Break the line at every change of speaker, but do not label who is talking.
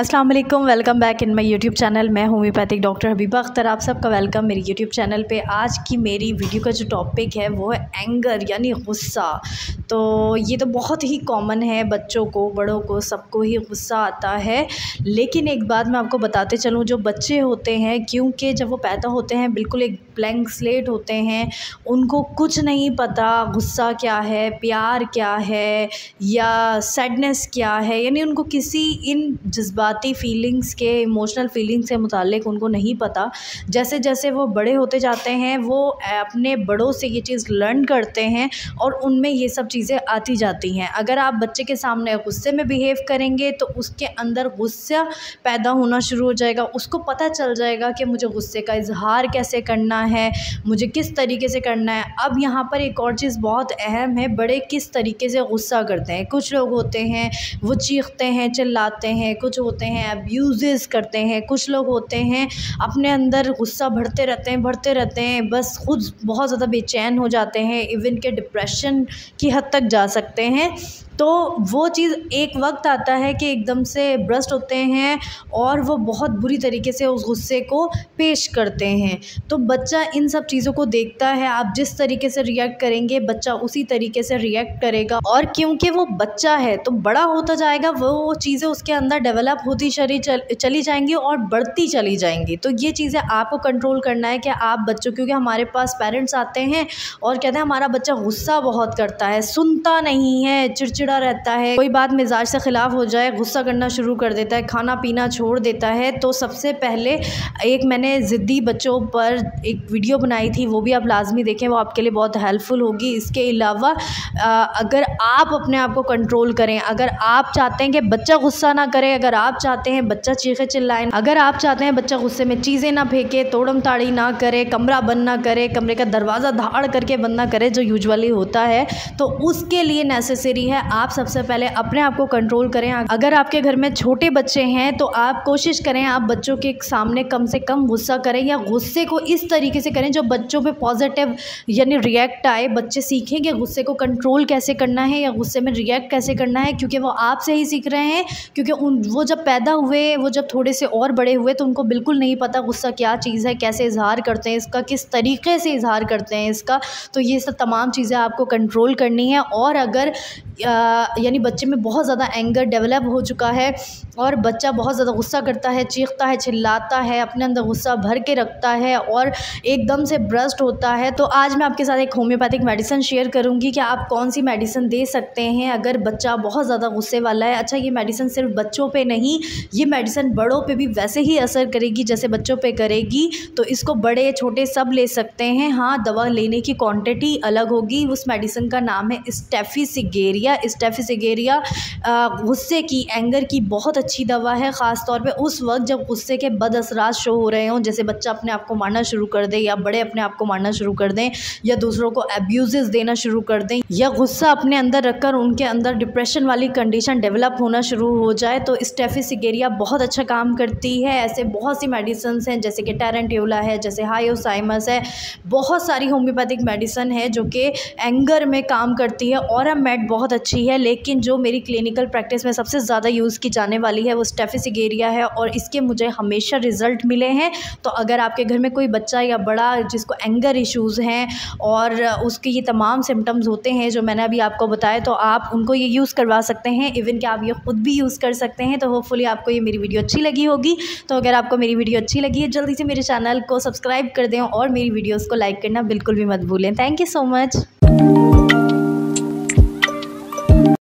वालेकुम welcome back in my YouTube channel मैं homeopathic doctor Habiba Akhtar. आप सबका वेलकम मेरी यूट्यूब चैनल पे। आज की मेरी वीडियो का जो टॉपिक है, वो है एंगर यानी गुस्सा। तो ये तो बहुत ही कॉमन है बच्चों को, बड़ों को, सबको ही गुस्सा आता है। लेकिन एक बात मैं आपको बताते चलूँ, जो बच्चे होते हैं, क्योंकि जब वो पैदा होते हैं, बिल्कुल एक ब्लैंक स्लेट होते हैं, उनको कुछ नहीं पता गुस्सा क्या है, प्यार क्या है, या सैडनेस क्या है। यानी उनको किसी इन जज्बाती फीलिंग्स के इमोशनल फीलिंग्स के मुतालिक उनको नहीं पता। जैसे जैसे वो बड़े होते जाते हैं, वो अपने बड़ों से ये चीज़ लर्न करते हैं और उनमें ये सब चीज़ें आती जाती हैं। अगर आप बच्चे के सामने गुस्से में बिहेव करेंगे तो उसके अंदर गुस्सा पैदा होना शुरू हो जाएगा। उसको पता चल जाएगा कि मुझे गुस्से का इजहार कैसे करना है, मुझे किस तरीके से करना है। अब यहाँ पर एक और चीज़ बहुत अहम है, बड़े किस तरीके से गुस्सा करते हैं। कुछ लोग होते हैं, वो चीखते हैं, चिल्लाते हैं, कुछ होते हैं अब्यूज़ करते हैं, कुछ लोग होते हैं, अपने अंदर गुस्सा भरते रहते हैं भरते रहते हैं, बस खुद बहुत ज़्यादा बेचैन हो जाते हैं इवन के डिप्रेशन की हद तक जा सकते हैं। तो वो चीज़ एक वक्त आता है कि एकदम से ब्रस्ट होते हैं और वो बहुत बुरी तरीके से उस गुस्से को पेश करते हैं। तो बच्चा इन सब चीज़ों को देखता है आप जिस तरीके से रिएक्ट करेंगे बच्चा उसी तरीके से रिएक्ट करेगा। और क्योंकि वो बच्चा है तो बड़ा होता जाएगा वो चीज़ें उसके अंदर डेवलप होती चल, चली जाएँगी और बढ़ती चली जाएँगी। तो ये चीज़ें आपको कंट्रोल करना है कि आप बच्चों क्योंकि हमारे पास पेरेंट्स आते हैं और कहते हैं हमारा बच्चा गुस्सा बहुत करता है सुनता नहीं है चिड़चिड़ चिड़ा रहता है। कोई बात मिजाज से ख़िलाफ़ हो जाए, गुस्सा करना शुरू कर देता है, खाना पीना छोड़ देता है तो सबसे पहले एक मैंने ज़िद्दी बच्चों पर एक वीडियो बनाई थी, वो भी आप लाजमी देखें, वो आपके लिए बहुत हेल्पफुल होगी। इसके अलावा अगर आप अपने आप को कंट्रोल करें, अगर आप चाहते हैं कि बच्चा गुस्सा ना करे, अगर आप चाहते हैं बच्चा चीखे चिल्लाए, अगर आप चाहते हैं बच्चा गुस्से में चीज़ें ना फेंके, तोड़म ताड़ी ना करे, कमरा बंद ना करे, कमरे का दरवाज़ा धाड़ करके बंद ना करे, जो यूजली होता है तो उसके लिए नेसेसरी है आप सबसे पहले अपने आप को कंट्रोल करें। अगर आपके घर में छोटे बच्चे हैं तो आप कोशिश करें आप बच्चों के सामने कम से कम गुस्सा करें या गुस्से को इस तरीके से करें जो बच्चों पे पॉजिटिव यानी रिएक्ट आए। बच्चे सीखें कि गुस्से को कंट्रोल कैसे करना है या गुस्से में रिएक्ट कैसे करना है, क्योंकि वो आपसे ही सीख रहे हैं, क्योंकि उन, वो जब पैदा हुए, वो जब थोड़े से और बड़े हुए तो उनको बिल्कुल नहीं पता गुस्सा क्या चीज़ है, कैसे इजहार करते हैं, इसका किस तरीके से इजहार करते हैं इसका। तो ये सब तमाम चीज़ें आपको कंट्रोल करनी है। और अगर यानी बच्चे में बहुत ज़्यादा एंगर डेवलप हो चुका है और बच्चा बहुत ज़्यादा गुस्सा करता है, चीखता है, चिल्लाता है, अपने अंदर गुस्सा भर के रखता है और एकदम से ब्रस्ट होता है। तो आज मैं आपके साथ एक होम्योपैथिक मेडिसिन शेयर करूँगी कि आप कौन सी मेडिसिन दे सकते हैं अगर बच्चा बहुत ज़्यादा गुस्से वाला है। अच्छा ये मेडिसिन सिर्फ़ बच्चों पर नहीं, ये मेडिसिन बड़ों पर भी वैसे ही असर करेगी जैसे बच्चों पर करेगी। तो इसको बड़े छोटे सब ले सकते हैं। हाँ दवा लेने की क्वान्टिटी अलग होगी। उस मेडिसिन का नाम है स्टेफिसिगेरिया स्टेफिसिगेरिया गुस्से की, एंगर की बहुत अच्छी दवा है ख़ास तौर पे उस वक्त जब गुस्से के बद असरात शो हो रहे हों, जैसे बच्चा अपने आप को मारना शुरू कर दे या बड़े अपने आप को मारना शुरू कर दें या दूसरों को एब्यूज़ देना शुरू कर दें या गुस्सा अपने अंदर रखकर उनके अंदर डिप्रेशन वाली कंडीशन डेवलप होना शुरू हो जाए तो स्टेफिसिगेरिया बहुत अच्छा काम करती है। ऐसे बहुत सी मेडिसन हैं, जैसे कि टेरेंट्यूला है, जैसे हायोसाइमस है, बहुत सारी होम्योपैथिक मेडिसन है जो कि एंगर में काम करती है और मेड बहुत अच्छी है, लेकिन जो मेरी क्लिनिकल प्रैक्टिस में सबसे ज़्यादा यूज़ की जाने वाली है, वो स्टेफिसिगेरिया है और इसके मुझे हमेशा रिज़ल्ट मिले हैं। तो अगर आपके घर में कोई बच्चा या बड़ा जिसको एंगर इश्यूज़ हैं और उसके ये तमाम सिम्टम्स होते हैं, जो मैंने अभी आपको बताया तो आप उनको ये यूज़ करवा सकते हैं। इवन कि आप ये ख़ुद भी यूज़ कर सकते हैं तो होपफुली आपको ये मेरी वीडियो अच्छी लगी होगी। तो अगर आपको मेरी वीडियो अच्छी लगी है, जल्दी से मेरे चैनल को सब्सक्राइब कर दें और मेरी वीडियोज़ को लाइक करना बिल्कुल भी मत भूलें। Thank you so much